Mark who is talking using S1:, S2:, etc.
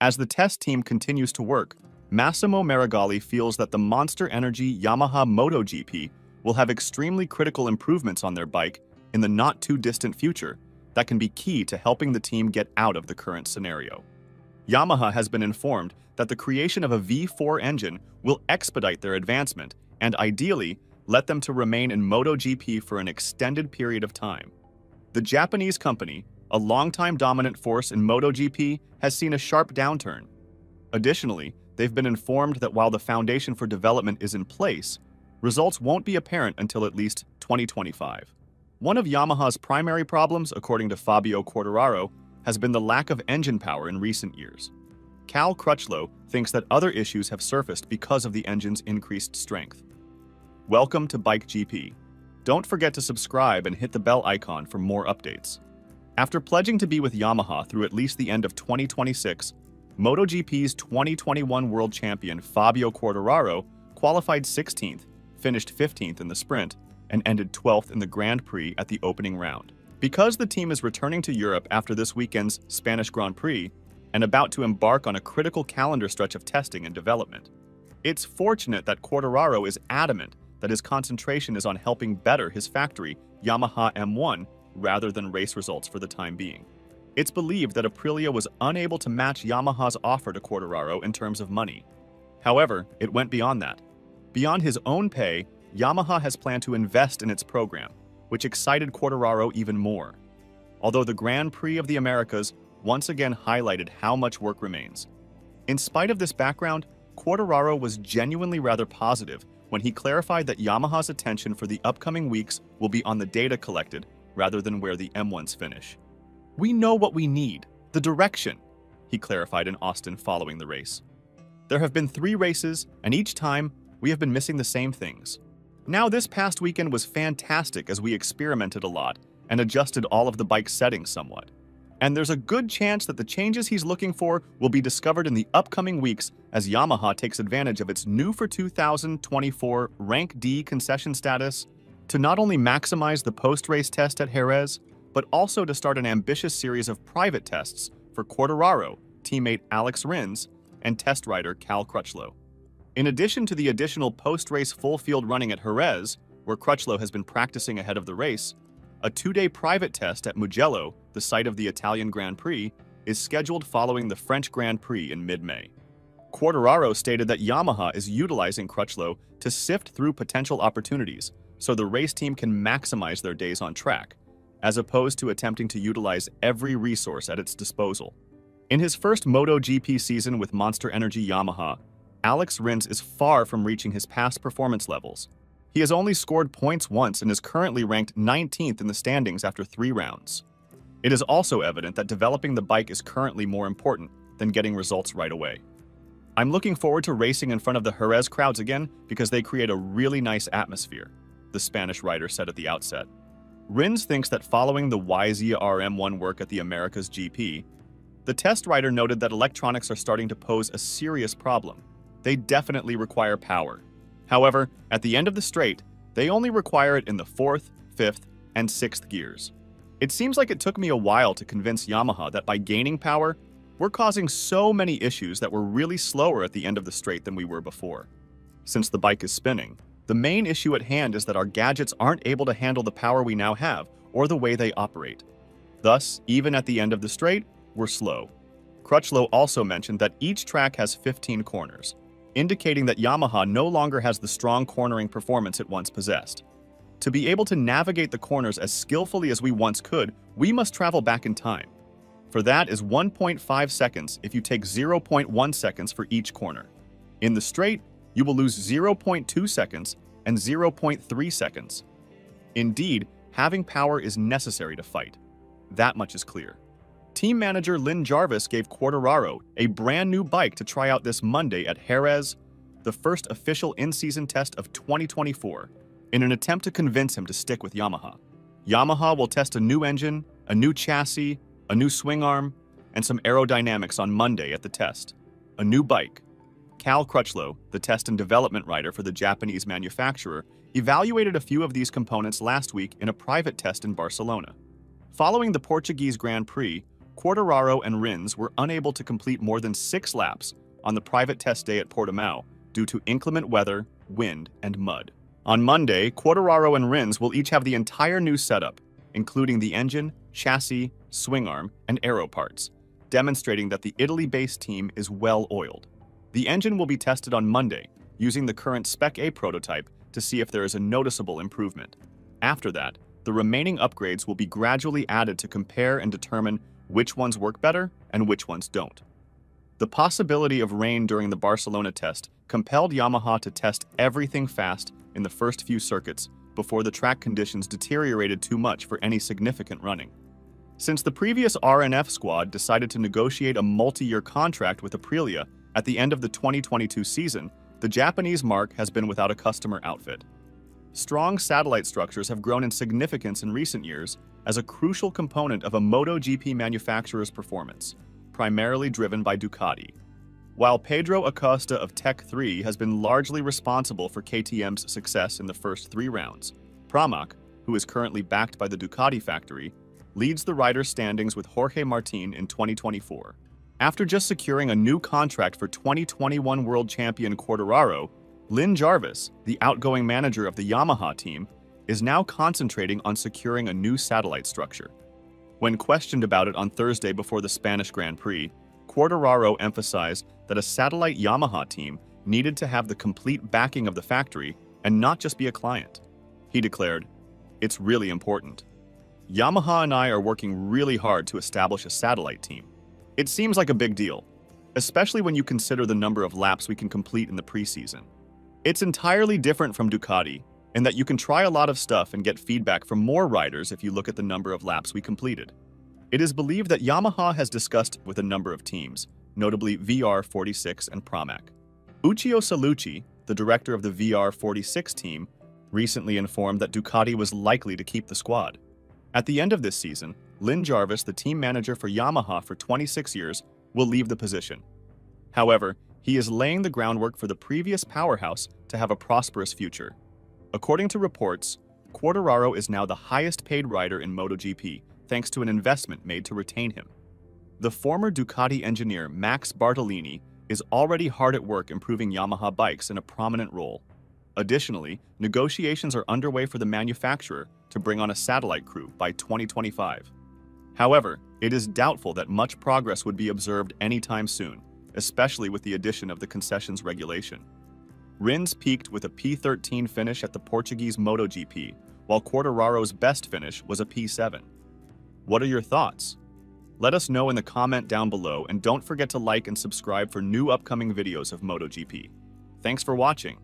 S1: As the test team continues to work, Massimo Meregalli feels that the Monster Energy Yamaha MotoGP will have extremely critical improvements on their bike in the not too distant future that can be key to helping the team get out of the current scenario. Yamaha has been informed that the creation of a V4 engine will expedite their advancement and ideally let them to remain in MotoGP for an extended period of time. The Japanese company, a longtime dominant force in MotoGP, has seen a sharp downturn. Additionally, they've been informed that while the foundation for development is in place, results won't be apparent until at least 2025. One of Yamaha's primary problems, according to Fabio Quartararo, has been the lack of engine power in recent years. Cal Crutchlow thinks that other issues have surfaced because of the engine's increased strength. Welcome to Bike GP. Don't forget to subscribe and hit the bell icon for more updates. After pledging to be with Yamaha through at least the end of 2026, MotoGP's 2021 world champion Fabio Quartararo qualified 16th, finished 15th in the sprint, and ended 12th in the Grand Prix at the opening round. Because the team is returning to Europe after this weekend's Spanish Grand Prix and about to embark on a critical calendar stretch of testing and development, it's fortunate that Quartararo is adamant that his concentration is on helping better his factory, Yamaha M1, rather than race results for the time being. It's believed that Aprilia was unable to match Yamaha's offer to Quartararo in terms of money. However, it went beyond that. Beyond his own pay, Yamaha has planned to invest in its program, which excited Quartararo even more. Although the Grand Prix of the Americas once again highlighted how much work remains. In spite of this background, Quartararo was genuinely rather positive when he clarified that Yamaha's attention for the upcoming weeks will be on the data collected rather than where the M1s finish. We know what we need, the direction, he clarified in Austin following the race. There have been three races, and each time, we have been missing the same things. Now, this past weekend was fantastic as we experimented a lot and adjusted all of the bike settings somewhat. And there's a good chance that the changes he's looking for will be discovered in the upcoming weeks as Yamaha takes advantage of its new for 2024 Rank D concession status to not only maximize the post-race test at Jerez, but also to start an ambitious series of private tests for Quartararo, teammate Alex Rins, and test rider Cal Crutchlow. In addition to the additional post-race full field running at Jerez, where Crutchlow has been practicing ahead of the race, a two-day private test at Mugello, the site of the Italian Grand Prix, is scheduled following the French Grand Prix in mid-May. Quartararo stated that Yamaha is utilizing Crutchlow to sift through potential opportunities so the race team can maximize their days on track, as opposed to attempting to utilize every resource at its disposal. In his first MotoGP season with Monster Energy Yamaha, Alex Rins is far from reaching his past performance levels. He has only scored points once and is currently ranked 19th in the standings after three rounds. It is also evident that developing the bike is currently more important than getting results right away. I'm looking forward to racing in front of the Jerez crowds again because they create a really nice atmosphere, the Spanish rider said at the outset. Rins thinks that following the YZR-M1 work at the Americas GP, the test rider noted that electronics are starting to pose a serious problem they definitely require power. However, at the end of the straight, they only require it in the fourth, fifth, and sixth gears. It seems like it took me a while to convince Yamaha that by gaining power, we're causing so many issues that we're really slower at the end of the straight than we were before. Since the bike is spinning, the main issue at hand is that our gadgets aren't able to handle the power we now have or the way they operate. Thus, even at the end of the straight, we're slow. Crutchlow also mentioned that each track has 15 corners, indicating that Yamaha no longer has the strong cornering performance it once possessed. To be able to navigate the corners as skillfully as we once could, we must travel back in time. For that is 1.5 seconds if you take 0.1 seconds for each corner. In the straight, you will lose 0.2 seconds and 0.3 seconds. Indeed, having power is necessary to fight. That much is clear. Team manager Lin Jarvis gave Quartararo a brand new bike to try out this Monday at Jerez, the first official in-season test of 2024, in an attempt to convince him to stick with Yamaha. Yamaha will test a new engine, a new chassis, a new swing arm, and some aerodynamics on Monday at the test. A new bike. Cal Crutchlow, the test and development writer for the Japanese manufacturer, evaluated a few of these components last week in a private test in Barcelona. Following the Portuguese Grand Prix, Quartararo and Rins were unable to complete more than six laps on the private test day at Portimao due to inclement weather, wind, and mud. On Monday, Quartararo and Rins will each have the entire new setup, including the engine, chassis, swing arm, and aero parts, demonstrating that the Italy-based team is well oiled. The engine will be tested on Monday, using the current Spec A prototype to see if there is a noticeable improvement. After that, the remaining upgrades will be gradually added to compare and determine which ones work better and which ones don't. The possibility of rain during the Barcelona test compelled Yamaha to test everything fast in the first few circuits before the track conditions deteriorated too much for any significant running. Since the previous RNF squad decided to negotiate a multi-year contract with Aprilia at the end of the 2022 season, the Japanese marque has been without a customer outfit. Strong satellite structures have grown in significance in recent years as a crucial component of a MotoGP manufacturer's performance, primarily driven by Ducati. While Pedro Acosta of Tech 3 has been largely responsible for KTM's success in the first three rounds, Pramac, who is currently backed by the Ducati factory, leads the riders' standings with Jorge Martin in 2024. After just securing a new contract for 2021 World Champion Quartararo, Lin Jarvis, the outgoing manager of the Yamaha team, is now concentrating on securing a new satellite structure. When questioned about it on Thursday before the Spanish Grand Prix, Quartararo emphasized that a satellite Yamaha team needed to have the complete backing of the factory and not just be a client. He declared, It's really important. Yamaha and I are working really hard to establish a satellite team. It seems like a big deal, especially when you consider the number of laps we can complete in the preseason. It's entirely different from Ducati, in that you can try a lot of stuff and get feedback from more riders if you look at the number of laps we completed. It is believed that Yamaha has discussed with a number of teams, notably VR46 and Pramac. Uccio Salucci, the director of the VR46 team, recently informed that Ducati was likely to keep the squad. At the end of this season, Lin Jarvis, the team manager for Yamaha for 26 years, will leave the position. However, he is laying the groundwork for the previous powerhouse to have a prosperous future. According to reports, Quartararo is now the highest paid rider in MotoGP, thanks to an investment made to retain him. The former Ducati engineer Max Bartolini is already hard at work improving Yamaha bikes in a prominent role. Additionally, negotiations are underway for the manufacturer to bring on a satellite crew by 2025. However, it is doubtful that much progress would be observed anytime soon, especially with the addition of the concessions regulation. Rins peaked with a P13 finish at the Portuguese MotoGP, while Quartararo's best finish was a P7. What are your thoughts? Let us know in the comment down below and don't forget to like and subscribe for new upcoming videos of MotoGP. Thanks for watching.